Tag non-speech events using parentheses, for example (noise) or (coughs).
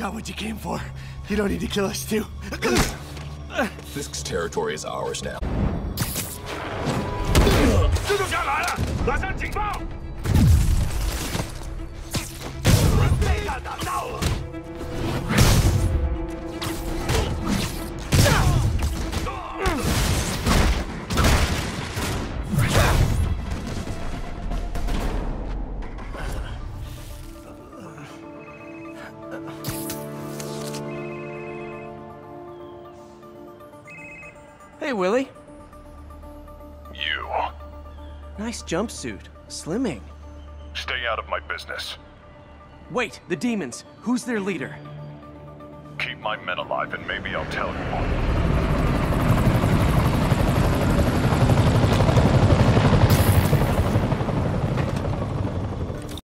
Got what you came for. You don't need to kill us too. (coughs) Fisk's territory is ours now. 蜘 (coughs) Hey, Willie. You Nice jumpsuit. Slimming. stay out of my business. Wait, the demons. Who's their leader? Keep my men alive, and maybe I'll tell you.